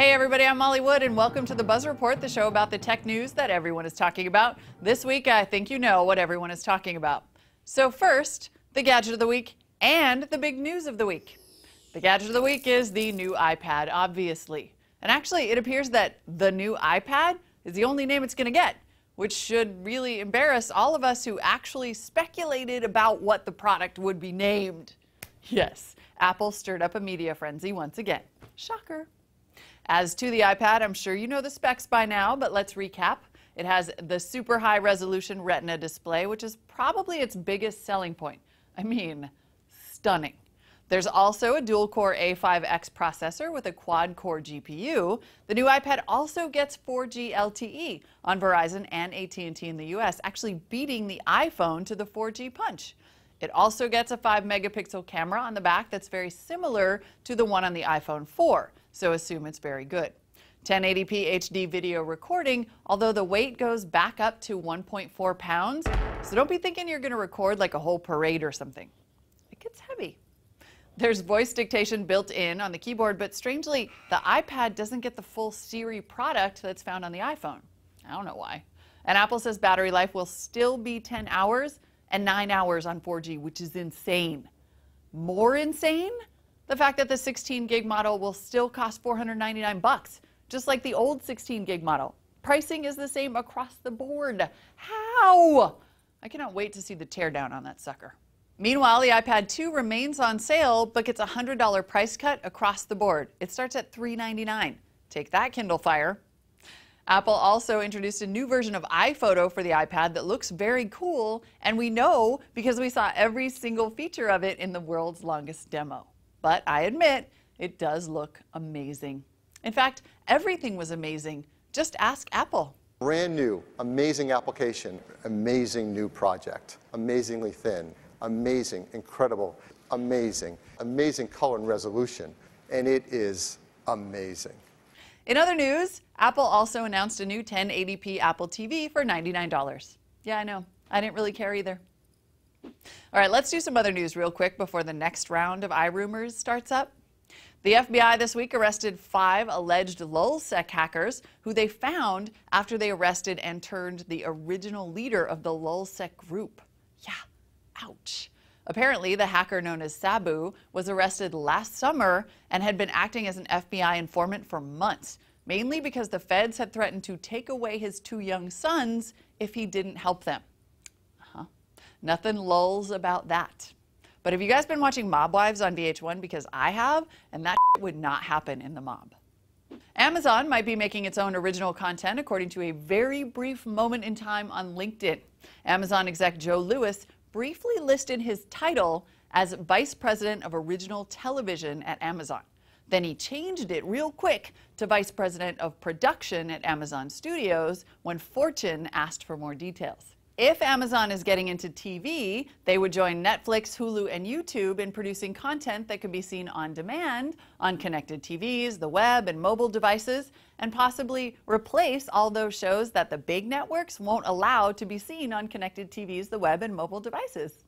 Hey everybody, I'm Molly Wood and welcome to the Buzz Report, the show about the tech news that everyone is talking about. This week, I think you know what everyone is talking about. So first, the gadget of the week and the big news of the week. The gadget of the week is the new iPad, obviously. And actually, it appears that the new iPad is the only name it's going to get, which should really embarrass all of us who actually speculated about what the product would be named. Yes, Apple stirred up a media frenzy once again. Shocker. As to the iPad, I'm sure you know the specs by now, but let's recap. It has the super high resolution Retina display, which is probably its biggest selling point. I mean, stunning. There's also a dual-core A5X processor with a quad-core GPU. The new iPad also gets 4G LTE on Verizon and AT&T in the US, actually beating the iPhone to the 4G punch. It also gets a 5 megapixel camera on the back that's very similar to the one on the iPhone 4, so assume it's very good. 1080p HD video recording, although the weight goes back up to 1.4 pounds, so don't be thinking you're going to record like a whole parade or something. It gets heavy. There's voice dictation built in on the keyboard, but strangely, the iPad doesn't get the full Siri product that's found on the iPhone. I don't know why. And Apple says battery life will still be 10 hours and 9 hours on 4G, which is insane. More insane? The fact that the 16 gig model will still cost 499 bucks, just like the old 16 gig model. Pricing is the same across the board. How? I cannot wait to see the teardown on that sucker. Meanwhile, the iPad 2 remains on sale, but gets a $100 price cut across the board. It starts at 399. Take that, Kindle Fire. Apple also introduced a new version of iPhoto for the iPad that looks very cool, and we know because we saw every single feature of it in the world's longest demo. But I admit, it does look amazing. In fact, everything was amazing. Just ask Apple. Brand new, amazing application, amazing new project, amazingly thin, amazing, incredible, amazing, amazing color and resolution, and it is amazing. In other news, Apple also announced a new 1080p Apple TV for $99. Yeah, I know. I didn't really care either. All right, let's do some other news real quick before the next round of iRumors starts up. The FBI this week arrested five alleged LulzSec hackers who they found after they arrested and turned the original leader of the LulzSec group. Yeah, Ouch. Apparently, the hacker known as Sabu was arrested last summer and had been acting as an FBI informant for months, mainly because the feds had threatened to take away his two young sons if he didn't help them. Nothing lulls about that. But have you guys been watching Mob Wives on VH1? Because I have, and that would not happen in the mob. Amazon might be making its own original content, according to a very brief moment in time on LinkedIn. Amazon exec Joe Lewis briefly listed his title as Vice President of Original Television at Amazon. Then he changed it real quick to Vice President of Production at Amazon Studios when Fortune asked for more details. If Amazon is getting into TV, they would join Netflix, Hulu, and YouTube in producing content that could be seen on demand on connected TVs, the web, and mobile devices, and possibly replace all those shows that the big networks won't allow to be seen on connected TVs, the web, and mobile devices.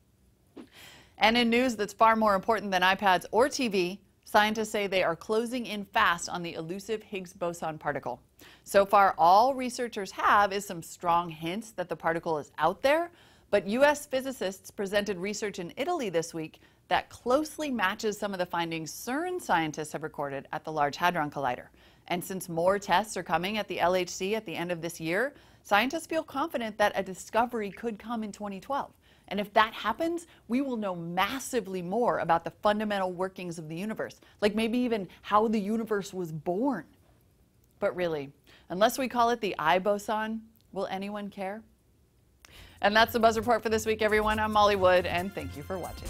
And in news that's far more important than iPads or TV, Scientists say they are closing in fast on the elusive Higgs boson particle. So far, all researchers have is some strong hints that the particle is out there, but U.S. physicists presented research in Italy this week that closely matches some of the findings CERN scientists have recorded at the Large Hadron Collider. And since more tests are coming at the LHC at the end of this year, scientists feel confident that a discovery could come in 2012. And if that happens, we will know massively more about the fundamental workings of the universe, like maybe even how the universe was born. But really, unless we call it the I boson, will anyone care? And that's the Buzz Report for this week, everyone. I'm Molly Wood, and thank you for watching.